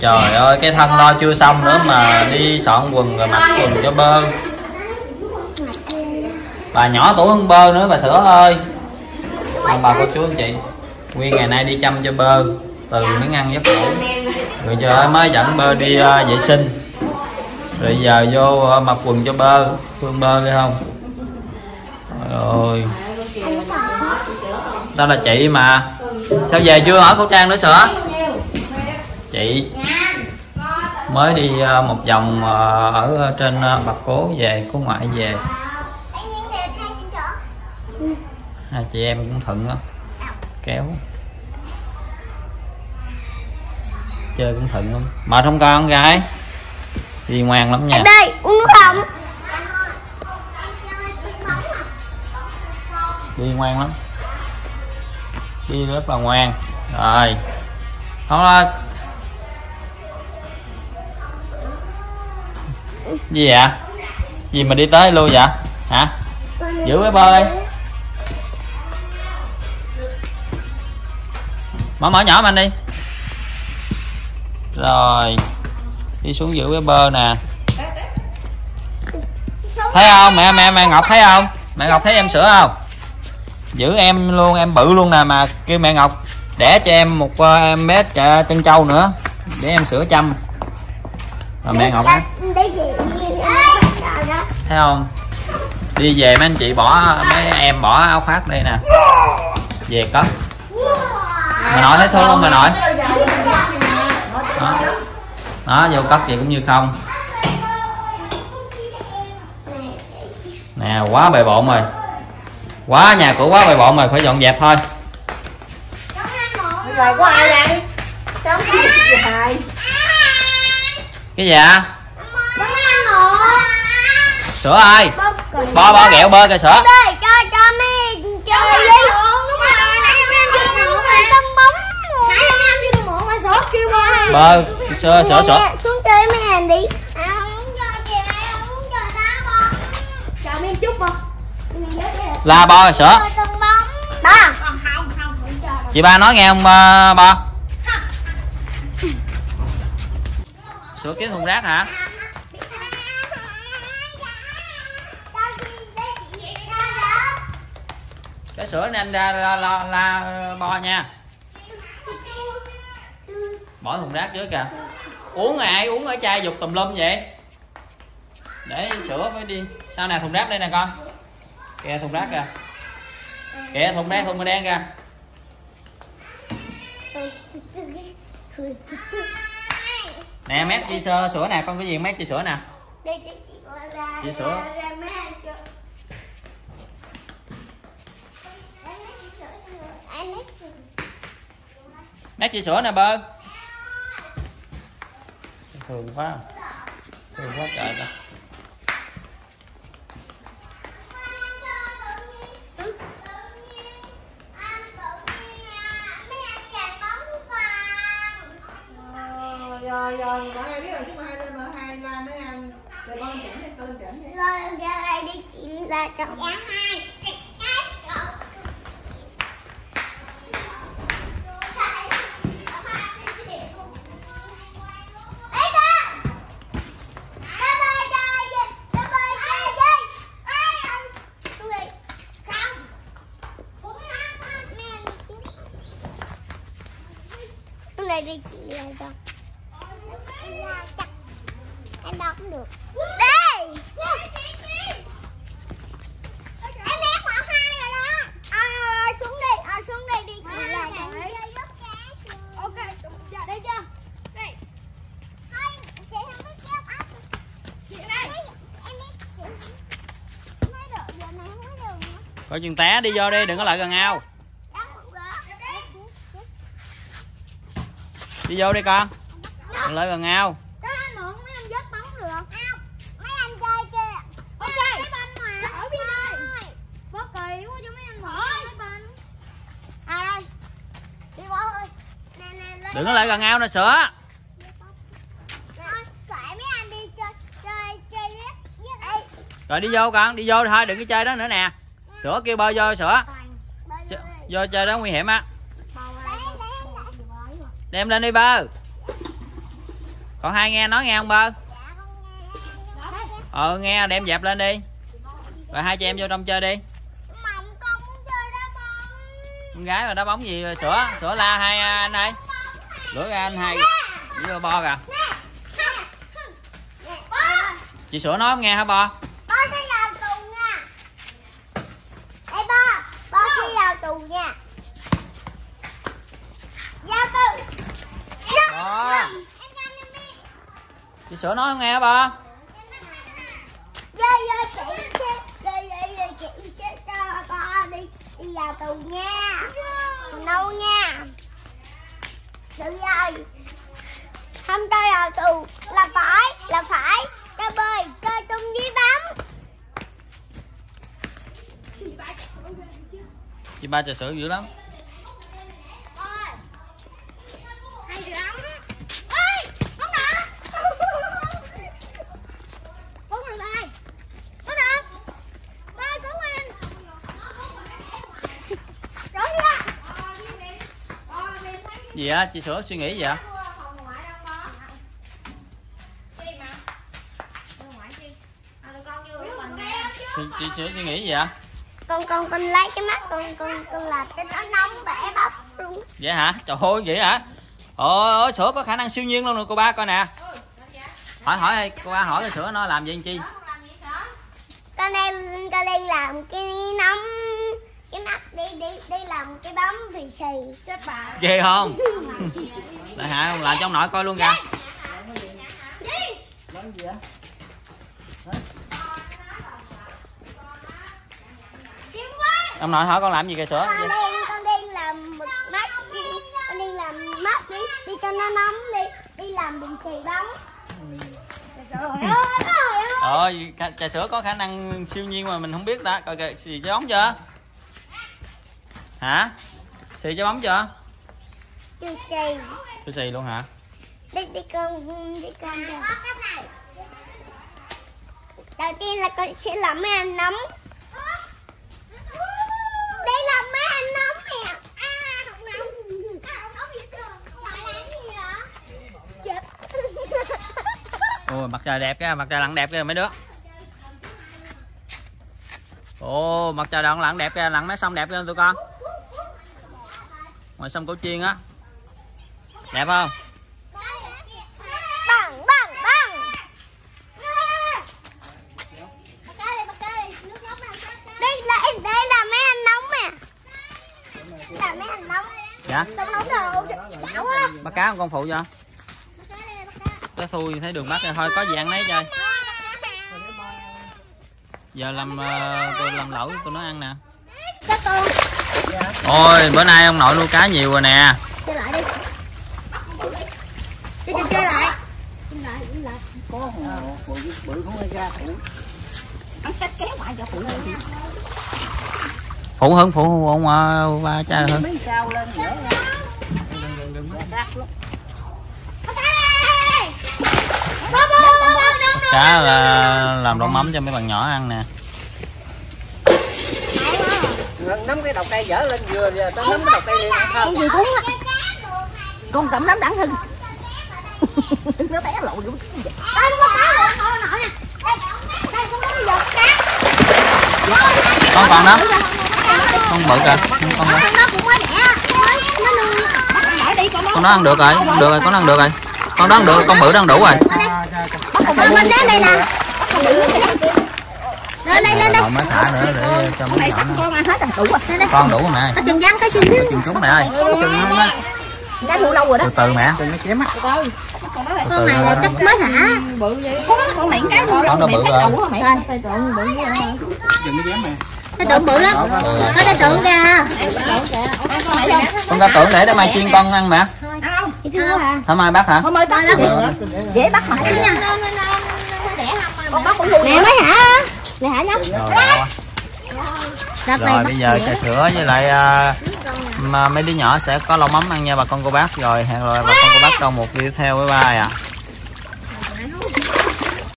trời ơi cái thân lo chưa xong nữa mà đi soạn quần rồi mặc quần cho bơ. Bà nhỏ tuổi hơn bơ nữa bà sữa ơi. Ông bà cô chú anh chị nguyên ngày nay đi chăm cho bơ từ miếng ăn giấc ngủ. Rồi giờ mới dẫn bơ đi uh, vệ sinh. Rồi giờ vô uh, mặc quần cho bơ phương bơ thấy không? Rồi. Đó là chị mà. Sao về chưa hỏi khẩu trang nữa sữa chị mới đi uh, một vòng uh, ở trên uh, bạc cố về cô ngoại về. Hai chị em cũng thuận lắm. Kéo. Chơi cũng thuận lắm. Mệt không con gái? Đi ngoan lắm nha. Đây uống không? Đi ngoan lắm. Đi rất là ngoan. Rồi. Không gì vậy? Gì mà đi tới luôn vậy? Hả? Giữ bé bơi mở mở nhỏ mình đi. Rồi. Đi xuống giữ cái bơ nè. Thấy không? Mẹ mẹ mẹ ngọc thấy không? Mẹ ngọc thấy em sữa không? Giữ em luôn, em bự luôn nè mà kêu mẹ ngọc để cho em một ờ, em bé ờ, chân trâu nữa. Để em sữa chăm rồi mẹ ngọc á? Thấy không? Đi về mấy anh chị bỏ mấy em bỏ áo khoác đây nè. Về cất. Mà nội thấy thương không bà nội? Đó, đó vô cất vậy cũng như không. Nè quá bề bộn rồi. Quá nhà cửa quá bề bộn rồi phải dọn dẹp thôi. Rồi có ai đây cháu cái dài dạ cái gì ạ sữa cười bo bo ghẹo bơ kìa sữa. Cho cho mấy cho bơ sữa sữa sữa. Xuống chơi mấy anh đi la bo sữa? Ba. Chị ba nói nghe không uh, sửa sữa thùng rác hả? Cái sữa nên ra la, la, la bo nha. Bỏ thùng rác dưới kìa. Uống ai uống ở chai dục tùm lum vậy? Để sữa mới đi. Sau này thùng rác đây nè con. Kìa thùng rác kìa. Kìa thùng đen thùng màu đen kìa nè mét chi sơ sữa nè con có gì mét chi sữa nè? Chị sữa. mét chi sữa nè bơ. Thường quá. Thường quá trời ta rồi rồi mọi người biết rồi chứ mà hai lên mà hai la mấy anh rồi con chỉnh hay tên chỉnh đi. Rồi ra đây đi chị ra trong Dạ hai này đi chị ra đâu em đo cũng được. Đây! Em ép khoảng hai rồi đó. À, à, xuống đi. À, xuống đây đi. Là đấy ok đây chưa? Đây. Thôi chị không biết kéo chị có chừng té đi vô đi đừng có lại gần ao. Đi vô đi con đừng lại gần ao Đó anh mượn mấy anh vớt bóng được không? Không, mấy anh chơi kia Ok Cái banh mà Chở đi đây Bó kỳ quá cho mấy anh mượn cái banh À đây Đi bó ơi Nè nè lên đừng có lại gần ao nè sữa Thôi, mấy anh chơi Chơi chơi rồi đi vô con đi vô thôi đừng có chơi đó nữa nè sữa kêu bơi vô sữa Ch- vô chơi đó nguy hiểm á đem lên đi bơ còn hai nghe nói nghe không bơ? Ờ nghe đem dẹp lên đi. Rồi hai chị em vô trong chơi đi. Con gái mà đá bóng gì rồi sữa sữa la hai anh ơi lửa ra anh hai. Với bo kìa. Ba chị sữa nói không nghe hả bo ba sẽ vào tù nha ê ba ba sẽ vào tù nha giao tù Bo. em ra em đi chị sữa nói không nghe cho ba đi. Đi vào tù nha. Đâu nha. Sự rồi Không cho vào tù Là phải Là phải. Cho bơi Chơi tung với bóng. Chị ba trà sữa dữ lắm Hay lắm Ê Bóng nè Bóng rồi ba Bóng nè Ba cứu em Trốn ra gì á? Chị sữa suy nghĩ gì ạ? Chị, chị sữa suy nghĩ gì ạ? Con con con lấy cái mắt con con con làm cái nó nóng bẻ bắp luôn. Vậy hả? Trời ơi vậy hả? Ôi ôi sữa có khả năng siêu nhiên luôn rồi cô ba coi nè. Hỏi hỏi cô ba hỏi cái sữa nó làm gì anh chi? Con đang con đang làm cái nóng mắt đi đi đi làm cái bấm vì xì chết bà ghê không lại hả làm trong nội coi luôn kìa ông nội hỏi con làm gì kìa sữa con đang con đang làm một mắt đi con đang làm mắt đi đi cho nó nóng đi đi làm bình xì bóng ôi trà sữa có khả năng siêu nhiên mà mình không biết ta coi kìa xì cho bóng chưa hả? Xì cho bóng chưa? Chưa xì. Chưa xì luôn hả? Đi đi con đi con ra đầu tiên là con sẽ làm mấy anh nóng đây là mấy anh nóng nè. À ôi mặt trời đẹp kìa mặt trời lặn đẹp kìa mấy đứa. Ồ mặt trời lặn lặn đẹp kìa lặn mấy sông đẹp kìa tụi con ngoài sông cổ chiên á. Đẹp không? Bằng bằng bằng. Đây là đây là mấy anh nóng nè. Là mấy anh nóng. Dạ? Nóng á bắt cá không con phụ cho cái thui thấy đường bắt rồi thôi có gì ăn nấy chơi giờ làm ờ, tôi làm lẩu tôi nó ăn nè. Các con ôi bữa nay ông nội nuôi cá nhiều rồi nè chơi lại đi chơi chơi chơi lại Có bự bự không ai ra phụ. Kéo lại cho phụ lên. phụ hơn phụ ông uh, ba cha hơn cá là làm đậu mắm cho mấy bạn nhỏ ăn nè Nắm cái đầu cây dở lên vừa giờ tao nắm cái đầu cây liền ăn con không. gì cũng á Con cầm nắm đẳng hình. Nó té lộn vô cái đây có cá rồi con nội nè đây con có giọt cá con còn đó con bự kìa con đó. con nó cũng mới đẻ mới nó nuôi Để đi con đó. con ăn được rồi được rồi con ăn được rồi con đó ăn được con bự ăn đủ rồi mình mình đến đây nè lên đây lên đây Nội mới thả nữa để cho mấy nhỏ nó Con ăn hết rồi đủ rồi. con đủ rồi mẹ có chừng rắn cái xương thiếu chừng chúng mẹ ơi Cá thu lâu rồi đó. từ từ mẹ Đừng nó chém mắt. Con này là chắc mới thả bự vậy. Con con này cái thu Con nó bự rồi. rồi. Mẹ. tay tượng bự Đừng nó chém mẹ. tay tượng bự lắm tay tượng kìa con ta tưởng để để mai chiên con ăn mẹ à thôi mai bắt hả Không ơi gì? Dễ bắt mà. Con bắt cũng vui. nè mới thả nè thả nhóc rồi rồi. rồi bây giờ trà sữa với lại à, mà mấy đứa nhỏ sẽ có lẩu mắm ăn nha bà con cô bác. Rồi hẹn rồi bà con cô bác trong một video theo. Với ba à